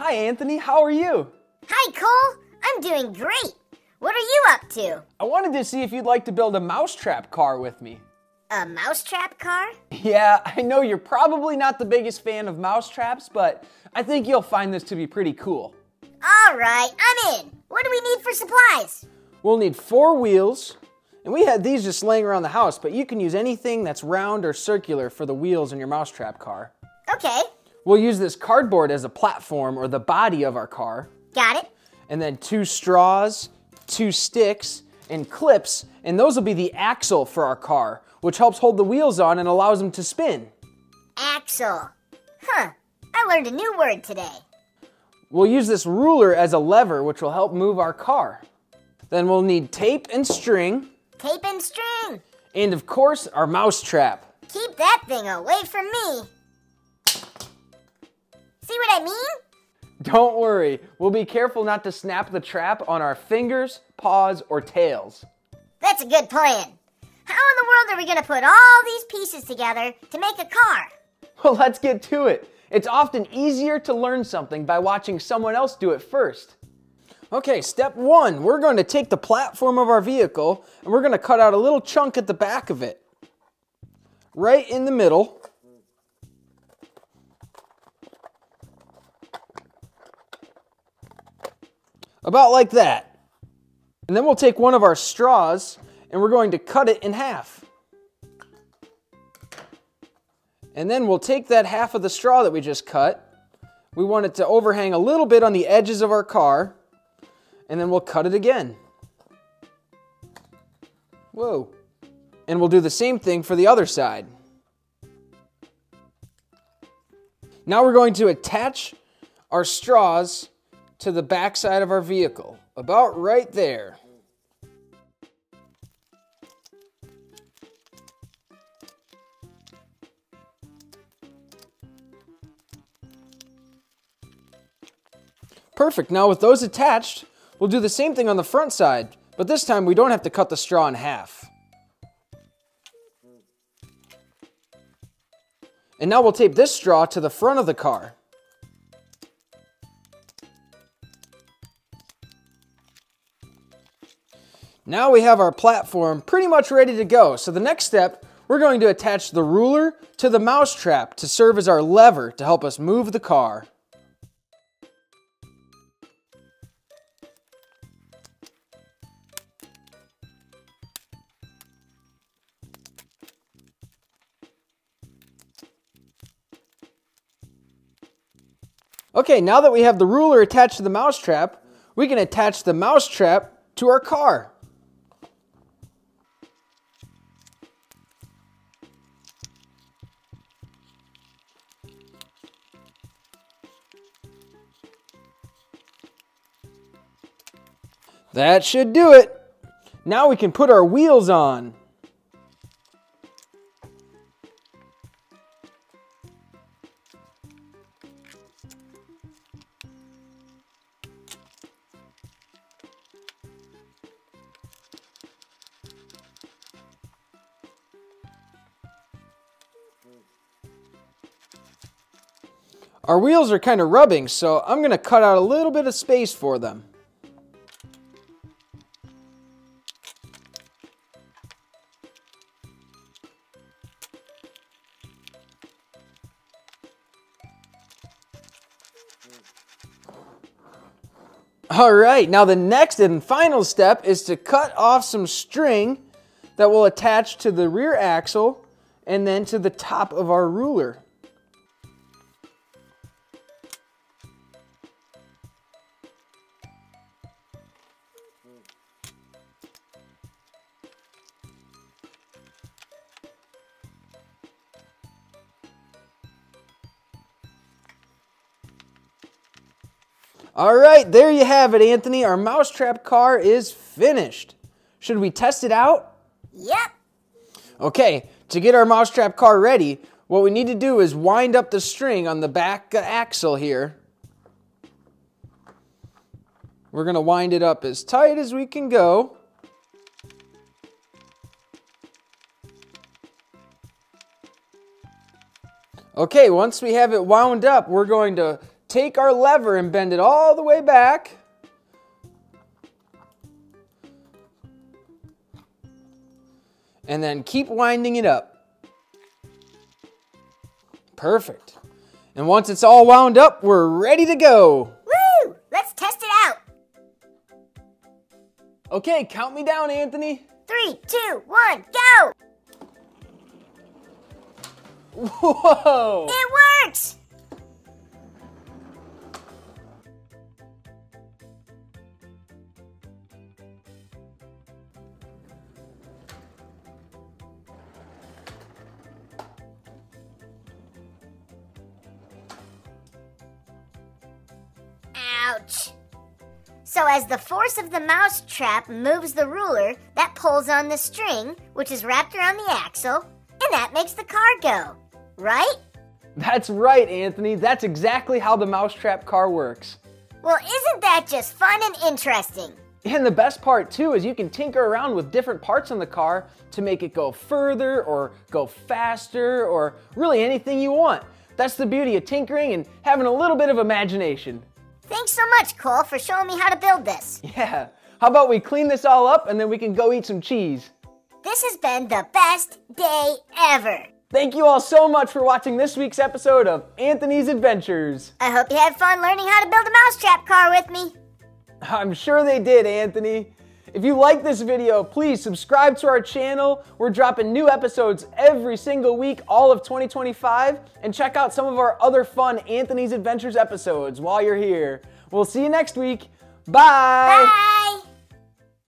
Hi, Anthony. How are you? Hi, Kole. I'm doing great. What are you up to? I wanted to see if you'd like to build a mousetrap car with me. A mousetrap car? Yeah, I know you're probably not the biggest fan of mousetraps, but I think you'll find this to be pretty cool. All right, I'm in. What do we need for supplies? We'll need four wheels, and we had these just laying around the house, but you can use anything that's round or circular for the wheels in your mousetrap car. Okay, We'll use this cardboard as a platform or the body of our car, got it. and then two straws, two sticks, and clips, and those will be the axle for our car, which helps hold the wheels on and allows them to spin. Axle. Huh, I learned a new word today. We'll use this ruler as a lever, which will help move our car. Then we'll need tape and string, Tape and string. and of course, our mouse trap. Keep that thing away from me. See what I mean? Don't worry, we'll be careful not to snap the trap on our fingers, paws, or tails. That's a good plan. How in the world are we gonna put all these pieces together to make a car? Well, let's get to it. It's often easier to learn something by watching someone else do it first. Okay, step one, we're going to take the platform of our vehicle and we're going to cut out a little chunk at the back of it. Right in the middle. About like that. And then we'll take one of our straws and we're going to cut it in half. And then we'll take that half of the straw that we just cut. We want it to overhang a little bit on the edges of our car. And then we'll cut it again. Whoa. And we'll do the same thing for the other side. Now we're going to attach our straws to the backside of our vehicle, about right there. Perfect. Now with those attached, we'll do the same thing on the front side, but this time we don't have to cut the straw in half. And now we'll tape this straw to the front of the car. Now we have our platform pretty much ready to go. So the next step, we're going to attach the ruler to the mouse trap to serve as our lever to help us move the car. Okay, now that we have the ruler attached to the mousetrap, we can attach the mousetrap to our car. That should do it. Now we can put our wheels on. Our wheels are kind of rubbing, so I'm going to cut out a little bit of space for them. All right, now the next and final step is to cut off some string that will attach to the rear axle and then to the top of our ruler. All right, there you have it, Anthony. Our mousetrap car is finished. Should we test it out? Yep. Okay, to get our mousetrap car ready, what we need to do is wind up the string on the back uh, axle here. We're going to wind it up as tight as we can go. Okay, once we have it wound up, we're going to take our lever and bend it all the way back. And then keep winding it up. Perfect. And once it's all wound up, we're ready to go. Woo! Let's test it out. Okay, count me down, Anthony. Three, two, one, go! Whoa! It works! Ouch. So as the force of the mouse trap moves the ruler, that pulls on the string, which is wrapped around the axle, and that makes the car go. Right? That's right, Anthony. That's exactly how the mousetrap car works. Well, isn't that just fun and interesting? And the best part, too, is you can tinker around with different parts on the car to make it go further or go faster or really anything you want. That's the beauty of tinkering and having a little bit of imagination. Thanks so much, Kole, for showing me how to build this. Yeah. How about we clean this all up and then we can go eat some cheese? This has been the best day ever. Thank you all so much for watching this week's episode of Anthony's Adventures. I hope you had fun learning how to build a mousetrap car with me. I'm sure they did, Anthony. If you like this video, please subscribe to our channel. We're dropping new episodes every single week, all of 2025, and check out some of our other fun Anthony's Adventures episodes while you're here. We'll see you next week. Bye. Bye.